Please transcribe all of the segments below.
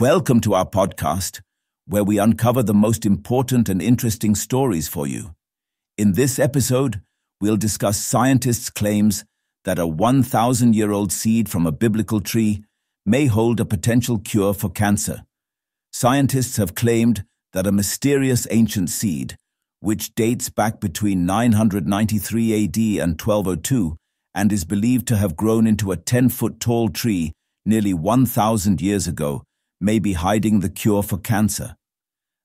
Welcome to our podcast, where we uncover the most important and interesting stories for you. In this episode, we'll discuss scientists' claims that a 1,000 year old seed from a biblical tree may hold a potential cure for cancer. Scientists have claimed that a mysterious ancient seed, which dates back between 993 AD and 1202 and is believed to have grown into a 10 foot tall tree nearly 1,000 years ago, may be hiding the cure for cancer.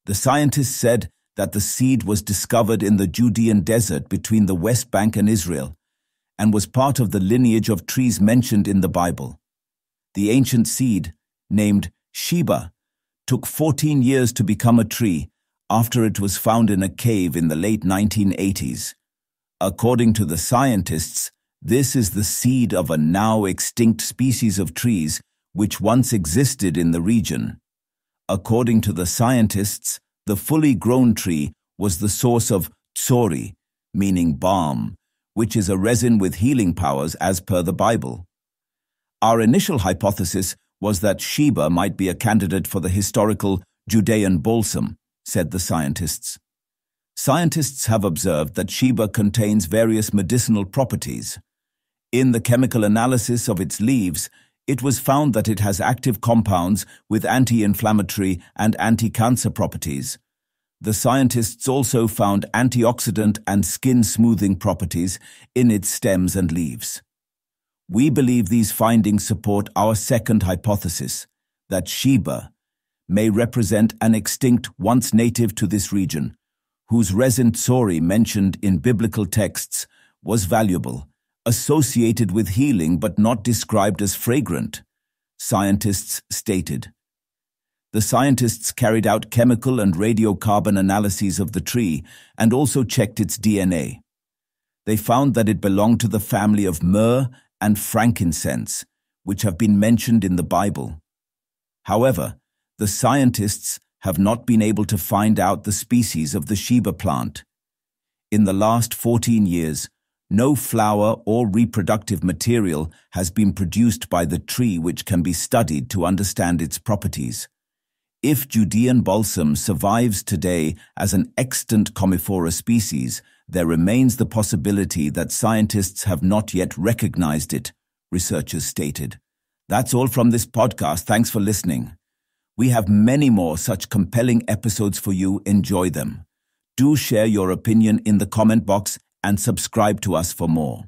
The scientists said that the seed was discovered in the Judean desert between the West Bank and Israel and was part of the lineage of trees mentioned in the Bible. The ancient seed, named Sheba, took 14 years to become a tree after it was found in a cave in the late 1980s. According to the scientists, this is the seed of a now extinct species of trees which once existed in the region. According to the scientists, the fully grown tree was the source of tsori, meaning balm, which is a resin with healing powers as per the Bible. Our initial hypothesis was that Sheba might be a candidate for the historical Judean balsam, said the scientists. Scientists have observed that Sheba contains various medicinal properties. In the chemical analysis of its leaves, it was found that it has active compounds with anti-inflammatory and anti-cancer properties. The scientists also found antioxidant and skin smoothing properties in its stems and leaves. We believe these findings support our second hypothesis, that Sheba may represent an extinct once native to this region, whose resin tsori mentioned in biblical texts was valuable associated with healing but not described as fragrant, scientists stated. The scientists carried out chemical and radiocarbon analyses of the tree and also checked its DNA. They found that it belonged to the family of myrrh and frankincense, which have been mentioned in the Bible. However, the scientists have not been able to find out the species of the Sheba plant. In the last 14 years, no flower or reproductive material has been produced by the tree which can be studied to understand its properties. If Judean balsam survives today as an extant commiphora species, there remains the possibility that scientists have not yet recognized it, researchers stated. That's all from this podcast. Thanks for listening. We have many more such compelling episodes for you. Enjoy them. Do share your opinion in the comment box and subscribe to us for more.